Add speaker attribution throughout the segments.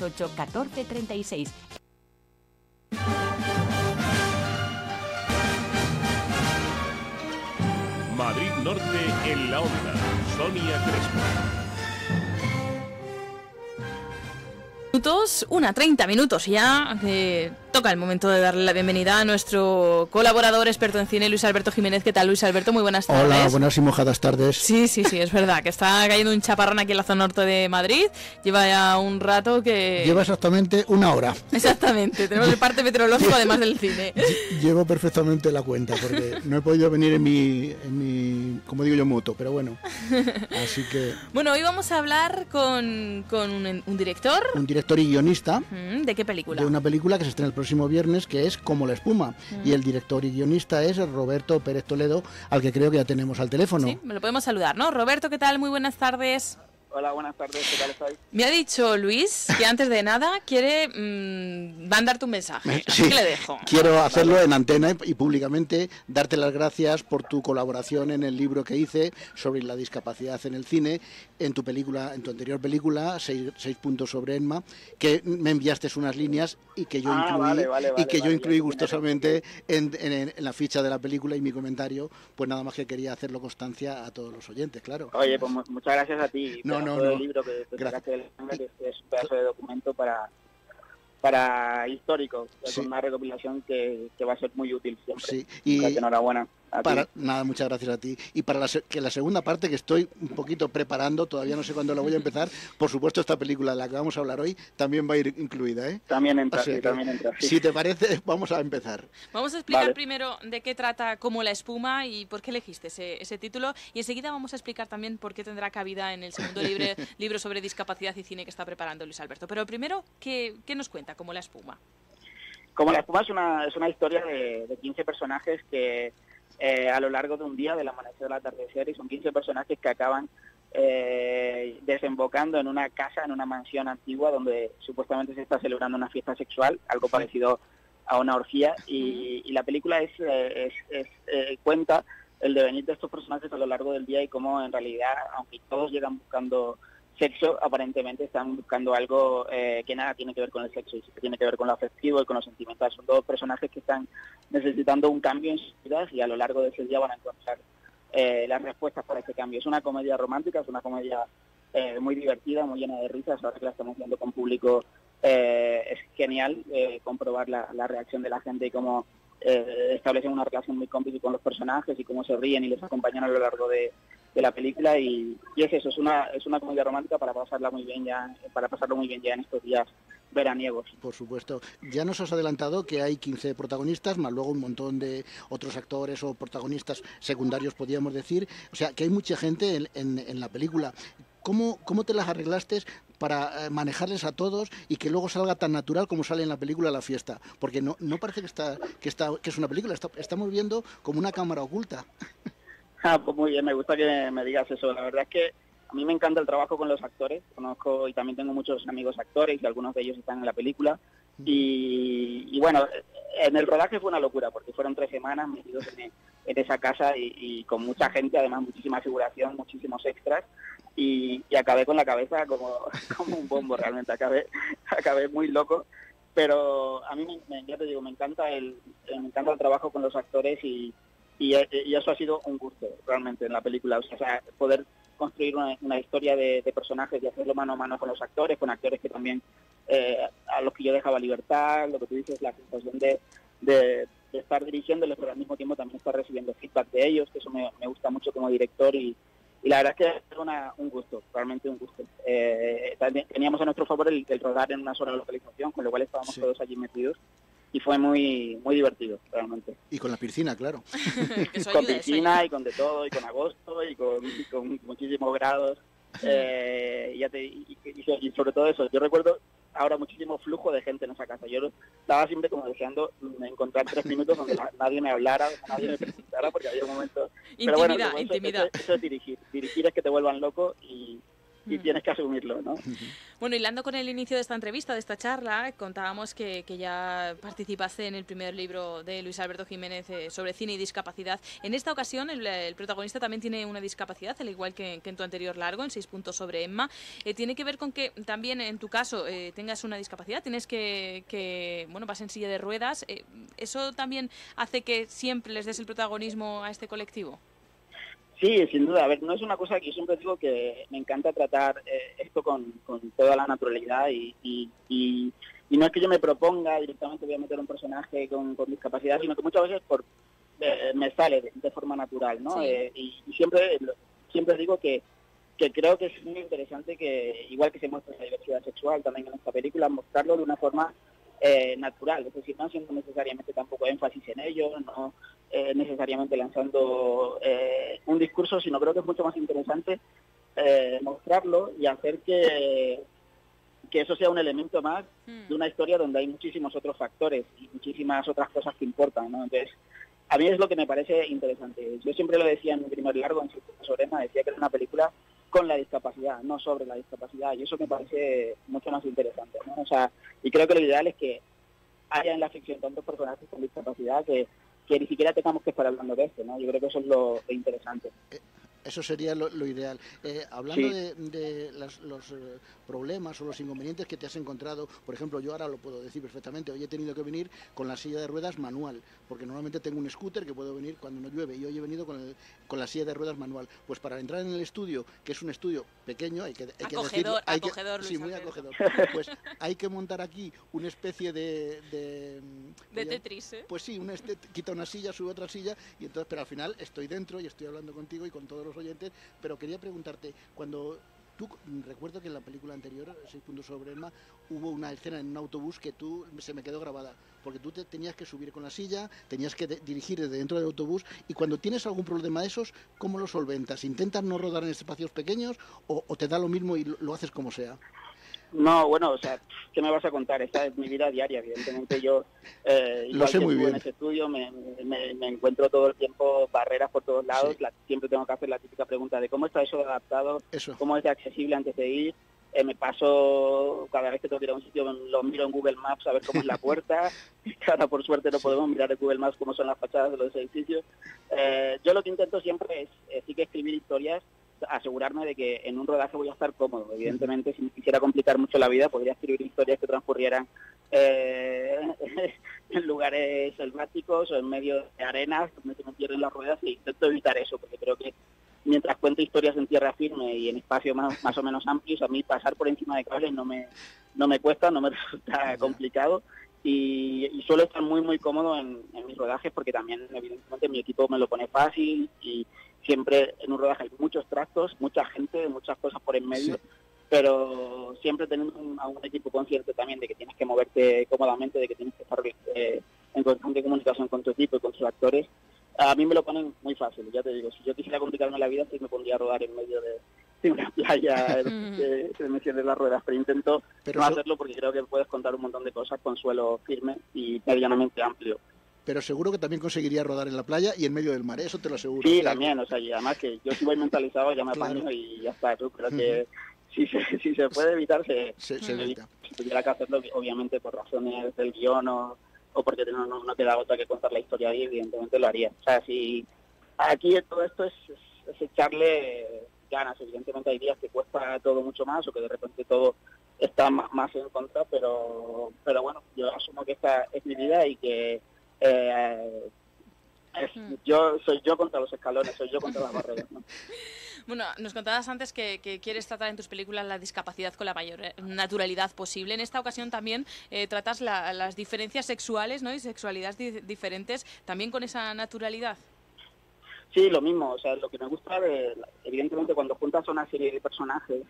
Speaker 1: 8 14 36.
Speaker 2: Madrid Norte en la onda. Sonia Crespo.
Speaker 3: minutos, una 30 minutos ya, que toca el momento de darle la bienvenida a nuestro colaborador experto en cine, Luis Alberto Jiménez. ¿Qué tal, Luis Alberto? Muy buenas tardes.
Speaker 4: Hola, buenas y mojadas tardes.
Speaker 3: Sí, sí, sí, es verdad, que está cayendo un chaparrón aquí en la zona norte de Madrid. Lleva ya un rato que...
Speaker 4: Lleva exactamente una hora.
Speaker 3: Exactamente, tenemos el parte meteorológico además del cine.
Speaker 4: Llevo perfectamente la cuenta, porque no he podido venir en mi, en mi como digo yo, moto, pero bueno. Así que...
Speaker 3: Bueno, hoy vamos a hablar con, con un, un director.
Speaker 4: Un director y guionista.
Speaker 3: ¿De qué película?
Speaker 4: De una película que se estrena el próximo viernes, que es Como la espuma.
Speaker 3: Mm.
Speaker 4: Y el director y guionista es Roberto Pérez Toledo, al que creo que ya tenemos al teléfono.
Speaker 3: Sí, me lo podemos saludar, ¿no? Roberto, ¿qué tal? Muy buenas tardes.
Speaker 5: Hola, buenas tardes, ¿qué tal estáis?
Speaker 3: Me ha dicho Luis que antes de nada quiere mm, mandarte un mensaje. Así
Speaker 4: Sí,
Speaker 3: que le dejo.
Speaker 4: Quiero hacerlo en antena y, públicamente, darte las gracias por tu colaboración en el libro que hice sobre la discapacidad en el cine, en tu película, en tu anterior película, seis, seis puntos sobre Enma, que me enviaste unas líneas y que yo
Speaker 5: Ah,
Speaker 4: incluí,
Speaker 5: vale, vale,
Speaker 4: y
Speaker 5: vale,
Speaker 4: que yo incluí gustosamente en, en- en la ficha de la película y mi comentario, pues nada más que quería hacerlo constancia a todos los oyentes, claro.
Speaker 5: Oye, pues mu- muchas gracias a ti
Speaker 4: No, no, no.
Speaker 5: el libro que sacaste del manga, que es un pedazo de documento para para histórico,
Speaker 4: Sí.
Speaker 5: con una recopilación que, que va a ser muy útil siempre.
Speaker 4: Sí, y
Speaker 5: que enhorabuena. A ti.
Speaker 4: Para, nada, muchas gracias a ti. Y para la, se- que la segunda parte que estoy un poquito preparando, todavía no sé cuándo la voy a empezar, por supuesto esta película de la que vamos a hablar hoy también va a ir incluida. ¿eh?
Speaker 5: También entra,
Speaker 4: O sea
Speaker 5: sí,
Speaker 4: que,
Speaker 5: también entra. sí.
Speaker 4: Si te parece, vamos a empezar.
Speaker 3: Vamos a explicar
Speaker 5: Vale.
Speaker 3: primero de qué trata Como la espuma y por qué elegiste ese, ese título. Y enseguida vamos a explicar también por qué tendrá cabida en el segundo libre- libro sobre discapacidad y cine que está preparando Luis Alberto. Pero primero, ¿qué, qué nos cuenta Como la espuma?
Speaker 5: Como la espuma es una, es una historia de, de 15 personajes que eh, a lo largo de un día, del amanecer al atardecer, y son 15 personajes que acaban eh, desembocando en una casa, en una mansión antigua donde supuestamente se está celebrando una fiesta sexual, algo parecido a una orgía, y, y la película es, es- es, eh, cuenta el devenir de estos personajes a lo largo del día y cómo en realidad, aunque todos llegan buscando sexo, aparentemente están buscando algo eh, que nada tiene que ver con el sexo, que tiene que ver con lo afectivo y con lo sentimental. Son dos personajes que están necesitando un cambio en sus vidas y a lo largo de ese día van a encontrar eh, las respuestas para ese cambio. Es una comedia romántica, es una comedia eh, muy divertida, muy llena de risas. Ahora que la estamos viendo con público, es genial comprobar la, la reacción de la gente y cómo establecen una relación muy cómplice con los personajes y cómo se ríen y les acompañan a lo largo de, de la película y, y es eso, es una, es una comedia romántica para pasarla muy bien ya, para pasarlo muy bien ya en estos días veraniegos.
Speaker 4: Por supuesto. Ya nos has adelantado que hay 15 protagonistas, más luego un montón de otros actores o protagonistas secundarios, podríamos decir. O sea, que hay mucha gente en, en- en la película. ¿Cómo, ¿Cómo te las arreglaste para eh, manejarles a todos y que luego salga tan natural como sale en la película La Fiesta? Porque no, no parece que, está, que, está, que es una película, está- estamos viendo como una cámara oculta.
Speaker 5: Ah, pues muy bien, me gusta que me digas eso. La verdad es que a mí me encanta el trabajo con los actores. Conozco y también tengo muchos amigos actores y algunos de ellos están en la película. Y, y bueno, en el rodaje fue una locura porque fueron tres semanas metidos en, en esa casa y, y con mucha gente, además muchísima figuración, muchísimos extras. Y, y acabé con la cabeza como, como un bombo realmente, acabé, acabé muy loco. Pero a mí, me, ya te digo, me encanta el, me encanta el trabajo con los actores y, y, eh, y eso ha sido un gusto realmente en la película. O sea, o sea, poder construir una, una historia de, de personajes y hacerlo mano a mano con los actores, con actores que también eh, a los que yo dejaba libertad, lo que tú dices, la sensación de, de, de estar dirigiéndoles, pero al mismo tiempo también estar recibiendo feedback de ellos, que eso me, me gusta mucho como director y, y la verdad es que es una- un gusto, realmente un gusto. Eh, también teníamos a nuestro favor el, el rodar en una sola localización, con lo cual estábamos
Speaker 4: Sí.
Speaker 5: todos allí metidos y fue muy muy divertido, realmente.
Speaker 4: Y con la piscina, claro.
Speaker 5: Con piscina y con de todo, y con agosto, y con, y con muchísimos grados. Eh, y, ya te- y- y- y sobre todo eso, yo recuerdo ahora muchísimo flujo de gente en esa casa. Yo estaba siempre como deseando encontrar tres minutos donde na- nadie me hablara, nadie me presentara, porque había un momento... Pero bueno,
Speaker 3: Intimidad,
Speaker 5: como eso-
Speaker 3: intimidad.
Speaker 5: Eso, eso es dirigir. Dirigir es que te vuelvan loco y, y tienes que asumirlo, ¿no?
Speaker 3: Bueno, hilando con el inicio de esta entrevista, de esta charla, contábamos que, que ya participaste en el primer libro de Luis Alberto Jiménez eh, sobre cine y discapacidad. En esta ocasión, el, el protagonista también tiene una discapacidad, al igual que, que en tu anterior largo, en seis puntos sobre Emma. Eh, tiene que ver con que también en tu caso eh, tengas una discapacidad, tienes que, que, bueno, vas en silla de ruedas. ¿Eso también hace que siempre les des el protagonismo a este colectivo?
Speaker 5: Sí, sin duda. A ver, no es una cosa que yo siempre digo que me encanta tratar eh, esto con, con, toda la naturalidad y, y, y, y, no es que yo me proponga directamente voy a meter un personaje con, con discapacidad, sino que muchas veces por eh, me sale de, de, forma natural, ¿no? Sí. Eh, y, y, siempre siempre digo que, que creo que es muy interesante que, igual que se muestra la diversidad sexual también en esta película, mostrarlo de una forma eh, natural, es decir, no haciendo necesariamente tampoco énfasis en ello, no eh, necesariamente lanzando eh, un discurso, sino creo que es mucho más interesante mostrarlo y hacer que, que eso sea un elemento más mm. de una historia donde hay muchísimos otros factores y muchísimas otras cosas que importan, ¿no? Entonces, a mí es lo que me parece interesante. Yo siempre lo decía en mi primer largo, en sobre Emma, decía que era una película con la discapacidad, no sobre la discapacidad, y eso me parece mucho más interesante. O sea, y creo que lo ideal es que haya en la ficción tantos personajes con discapacidad que, ni siquiera tengamos que estar hablando de esto, ¿no? Yo creo que eso es lo, interesante.
Speaker 4: Eso sería lo, lo ideal. Eh, hablando sí. de, de las, los eh, problemas o los inconvenientes que te has encontrado, por ejemplo, yo ahora lo puedo decir perfectamente, hoy he tenido que venir con la silla de ruedas manual, porque normalmente tengo un scooter que puedo venir cuando no llueve y hoy he venido con, el, con la silla de ruedas manual. Pues para entrar en el estudio, que es un estudio pequeño, hay que, hay
Speaker 3: acogedor,
Speaker 4: que decirlo, hay
Speaker 3: acogedor,
Speaker 4: que, sí, muy acogedor. Pues hay que montar aquí una especie de...
Speaker 3: De, de Tetris, ¿eh?
Speaker 4: Pues sí, una este, quita una silla, sube otra silla, y entonces, pero al final estoy dentro y estoy hablando contigo y con todos los oyentes, pero quería preguntarte, cuando tú, recuerdo que en la película anterior, Seis puntos sobre Emma, hubo una escena en un autobús que tú, se me quedó grabada, porque tú te tenías que subir con la silla, tenías que dirigir desde dentro del autobús, y cuando tienes algún problema de esos, ¿cómo lo solventas? ¿Intentas no rodar en espacios pequeños o, te da lo mismo y lo haces como sea?
Speaker 5: No, bueno, o sea, ¿qué me vas a contar? Esta es mi vida diaria, evidentemente yo, eh,
Speaker 4: Lo sé muy bien.
Speaker 5: en ese estudio, me, me, me, encuentro todo el tiempo barreras por todos lados, sí. la, siempre tengo que hacer la típica pregunta de cómo está eso adaptado,
Speaker 4: eso.
Speaker 5: cómo es accesible antes de ir, eh, me paso, cada vez que tengo que ir a un sitio, lo miro en Google Maps a ver cómo es la puerta, ahora por suerte no podemos mirar en Google Maps cómo son las fachadas de los edificios. Eh, yo lo que intento siempre es, sí que escribir historias asegurarme de que en un rodaje voy a estar cómodo. Evidentemente, si me quisiera complicar mucho la vida, podría escribir historias que transcurrieran eh, en lugares selváticos o en medio de arenas, donde se me pierden las ruedas, e intento evitar eso, porque creo que mientras cuento historias en tierra firme y en espacios más, más o menos amplios, a mí pasar por encima de cables no me, no me cuesta, no me resulta complicado. Y, y, suelo estar muy muy cómodo en, en, mis rodajes porque también evidentemente mi equipo me lo pone fácil y siempre en un rodaje hay muchos tractos, mucha gente, muchas cosas por en medio, sí. pero siempre teniendo un, a un equipo consciente también de que tienes que moverte cómodamente, de que tienes que estar eh, en constante comunicación con tu equipo y con tus actores, a mí me lo ponen muy fácil, ya te digo, si yo quisiera complicarme la vida, sí me pondría a rodar en medio de, de una playa que se me cierren las ruedas, pero intento pero no eso... hacerlo porque creo que puedes contar un montón de cosas con suelo firme y medianamente amplio.
Speaker 4: Pero seguro que también conseguiría rodar en la playa y en medio del mar, eso te lo aseguro.
Speaker 5: Sí, también, o sea, y además que yo si voy mentalizado ya me apaño claro. y ya está, yo creo que si se, si se puede evitar, se,
Speaker 4: se, se evita.
Speaker 5: Si tuviera que hacerlo, obviamente por razones del guion o, o porque no, no, no queda otra que contar la historia ahí, evidentemente lo haría. O sea, si aquí todo esto es, es, es echarle ganas. Evidentemente hay días que cuesta todo mucho más o que de repente todo está más, más en contra, pero, pero bueno, yo asumo que esta es mi vida y que eh, es, mm. yo soy yo contra los escalones, soy yo contra las barreras. ¿no?
Speaker 3: Bueno, nos contabas antes que, que, quieres tratar en tus películas la discapacidad con la mayor eh, naturalidad posible. En esta ocasión también eh, tratas la, las diferencias sexuales ¿no? y sexualidades di diferentes también con esa naturalidad.
Speaker 5: Sí, lo mismo. O sea, lo que me gusta, de, evidentemente, cuando juntas a una serie de personajes,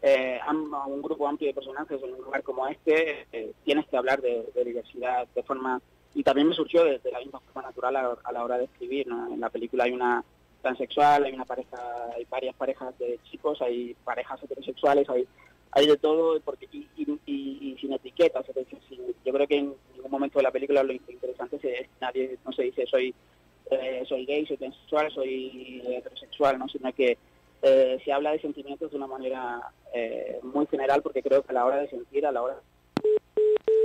Speaker 5: eh, a un grupo amplio de personajes en un lugar como este, eh, tienes que hablar de, de, diversidad de forma... Y también me surgió de, de la misma forma natural a, a, la hora de escribir. ¿no? En la película hay una transexual, hay una pareja, hay varias parejas de chicos, hay parejas heterosexuales, hay hay de todo porque y, y, sin etiquetas. Yo creo que en ningún momento de la película lo interesante es que nadie no se dice soy eh, soy gay, soy transexual, soy heterosexual, ¿no? sino que eh, se habla de sentimientos de una manera eh, muy general, porque creo que a la hora de sentir, a la hora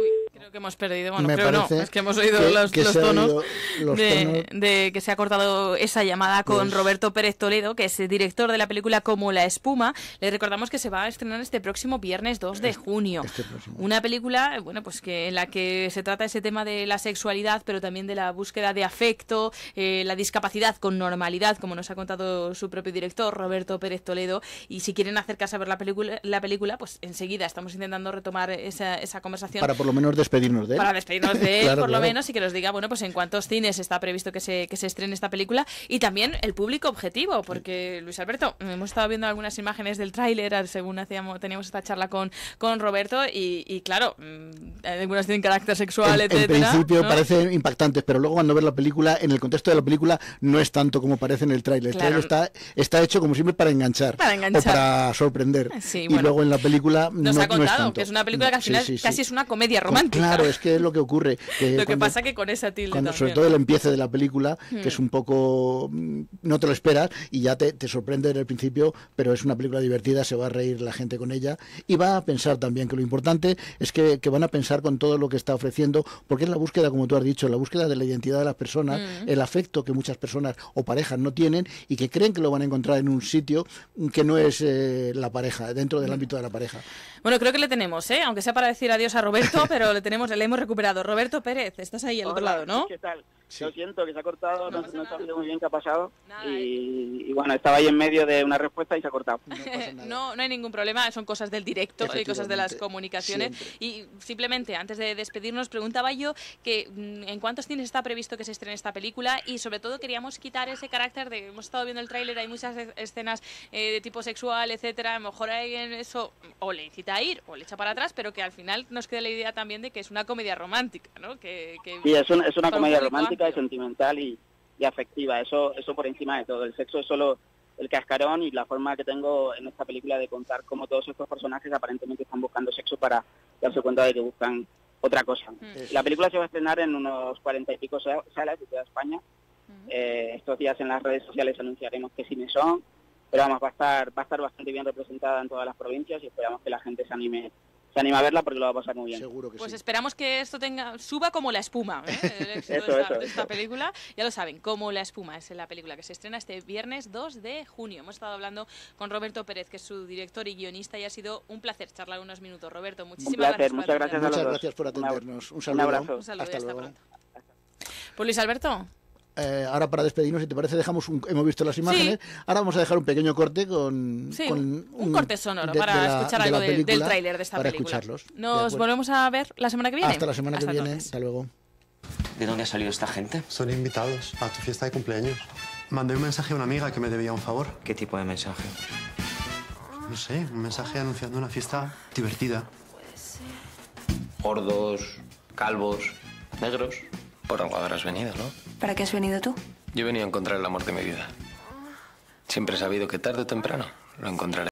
Speaker 3: Uy, creo que hemos perdido. Bueno,
Speaker 4: Me
Speaker 3: creo no. Es que hemos oído
Speaker 4: que-
Speaker 3: los,
Speaker 4: que
Speaker 3: tonos.
Speaker 4: oído los
Speaker 3: de,
Speaker 4: tonos.
Speaker 3: de que se ha cortado esa llamada con
Speaker 4: Pues-
Speaker 3: Roberto Pérez Toledo, que es el director de la película Como la espuma. Le recordamos que se va a estrenar este próximo viernes 2 de junio.
Speaker 4: este.
Speaker 3: Una película, bueno, pues que en la que se trata ese tema de la sexualidad, pero también de la búsqueda de afecto, eh, la discapacidad con normalidad, como nos ha contado su propio director, Roberto Pérez Toledo. Y si quieren acercarse a ver la película, la película pues enseguida estamos intentando retomar esa, esa conversación
Speaker 4: Para por lo menos despedirnos de él.
Speaker 3: para despedirnos de él,
Speaker 4: Claro,
Speaker 3: por lo
Speaker 4: claro.
Speaker 3: menos, y que nos diga, bueno, pues en cuántos cines está previsto que se, que se estrene esta película y también el público objetivo, porque Luis Alberto, hemos estado viendo algunas imágenes del tráiler según hacíamos, teníamos esta charla con, con Roberto y, y claro, mm, algunas tienen carácter sexual,
Speaker 4: En, en principio
Speaker 3: ¿no?
Speaker 4: parece impactantes, pero luego cuando ves la película, en el contexto de la película, no es tanto como parece en el tráiler.
Speaker 3: Claro.
Speaker 4: El tráiler está, está hecho como siempre para enganchar,
Speaker 3: Para enganchar.
Speaker 4: o para sorprender.
Speaker 3: Sí,
Speaker 4: y
Speaker 3: bueno.
Speaker 4: luego en la película
Speaker 3: Nos
Speaker 4: no,
Speaker 3: ha
Speaker 4: no es
Speaker 3: contado
Speaker 4: tanto.
Speaker 3: que es una película que al final
Speaker 4: sí, sí.
Speaker 3: casi es una comedia Romántica.
Speaker 4: Claro, es que es lo que ocurre. que
Speaker 3: Lo que pasa que con esa tilde
Speaker 4: cuando, sobre todo el empiece de la película, que es
Speaker 3: Hmm.
Speaker 4: un poco. mm, no te lo esperas y ya te, te sorprende en el principio, pero es una película divertida, se va a reír la gente con ella y va a pensar también que lo importante es que, que van a pensar con todo lo que está ofreciendo, porque es la búsqueda, como tú has dicho, la búsqueda de la identidad de las personas,
Speaker 3: Hmm.
Speaker 4: el afecto que muchas personas o parejas no tienen y que creen que lo van a encontrar en un sitio que no es eh, la pareja, dentro
Speaker 3: Hmm.
Speaker 4: del ámbito de la pareja.
Speaker 3: Bueno, creo que le tenemos, ¿eh? aunque sea para decir adiós a Roberto, pero le tenemos, le hemos recuperado. Roberto Pérez, estás ahí al otro lado, ¿no?
Speaker 5: ¿Qué tal?
Speaker 4: Sí.
Speaker 5: Lo siento, que se ha cortado,
Speaker 3: No
Speaker 5: no, muy bien qué ha pasado.
Speaker 3: Nada,
Speaker 5: Y, y bueno, estaba ahí en medio de una respuesta y se ha cortado.
Speaker 4: No pasa nada.
Speaker 3: No, no hay ningún problema, son cosas del directo y cosas de las comunicaciones.
Speaker 4: siempre.
Speaker 3: Y simplemente, antes de despedirnos, preguntaba yo que mm, en cuántos cines está previsto que se estrene esta película y sobre todo queríamos quitar ese carácter de, hemos estado viendo el tráiler, hay muchas escenas eh, de tipo sexual, etcétera, a lo mejor hay en eso o le incita a ir o le echa para atrás, pero que al final nos quede la idea también de que es una comedia romántica, ¿no? Que, que-
Speaker 5: Sí, es, un- es una comedia
Speaker 3: público
Speaker 5: romántica y sentimental y, y afectiva. Eso, eso por encima de todo. El sexo es solo el cascarón y la forma que tengo en esta película de contar cómo todos estos personajes aparentemente están buscando sexo para darse cuenta de que buscan otra cosa.
Speaker 3: Mm.
Speaker 5: La película se va a estrenar en unos cuarenta y pico sa- salas de toda España.
Speaker 3: Ujú.
Speaker 5: Eh, estos días en las redes sociales anunciaremos qué cines son, pero vamos, va a estar, va a estar bastante bien representada en todas las provincias y esperamos que la gente se anime, se anime a verla porque lo va a pasar muy bien.
Speaker 4: Seguro que
Speaker 3: Pues
Speaker 4: sí.
Speaker 3: esperamos que esto tenga suba como la espuma, ¿eh? el éxito
Speaker 5: Eso,
Speaker 3: de, esta,
Speaker 5: eso,
Speaker 3: de esta
Speaker 5: eso.
Speaker 3: película. Ya lo saben, como la espuma es la película que se estrena este viernes 2 de junio. Hemos estado hablando con Roberto Pérez, que es su director y guionista, y ha sido un placer charlar unos minutos. Roberto,
Speaker 5: Un
Speaker 3: muchísimas
Speaker 5: placer,
Speaker 3: gracias. por
Speaker 5: muchas gracias a
Speaker 3: atendernos.
Speaker 5: los
Speaker 4: Muchas
Speaker 5: dos.
Speaker 4: gracias por atendernos. Un
Speaker 5: un
Speaker 4: saludo.
Speaker 5: abrazo.
Speaker 3: Un saludo y
Speaker 4: Hasta
Speaker 3: hasta
Speaker 4: luego.
Speaker 3: pronto. Pues Luis Alberto,
Speaker 4: Eh, ahora para despedirnos, si te parece, dejamos un, hemos visto las imágenes. Ahora vamos a dejar un pequeño corte con,
Speaker 3: sí,
Speaker 4: con
Speaker 3: un, corte sonoro
Speaker 4: de-
Speaker 3: para
Speaker 4: de la-
Speaker 3: escuchar
Speaker 4: de
Speaker 3: algo del tráiler de esta
Speaker 4: para
Speaker 3: película.
Speaker 4: escucharlos.
Speaker 3: Nos volvemos a ver la semana que viene.
Speaker 4: Hasta la semana
Speaker 3: Hasta
Speaker 4: que viene.
Speaker 3: entonces.
Speaker 4: Hasta luego.
Speaker 6: ¿De dónde ha salido esta gente?
Speaker 7: Son invitados a tu fiesta de cumpleaños. Mandé un mensaje a una amiga que me debía un favor.
Speaker 6: ¿Qué tipo de mensaje?
Speaker 7: No sé, un mensaje anunciando una fiesta divertida.
Speaker 6: Gordos, calvos, negros. Por algo habrás venido, ¿no?
Speaker 8: ¿Para qué has venido tú?
Speaker 6: Yo he venido a encontrar el amor de mi vida. Siempre he sabido que tarde o temprano lo encontraré.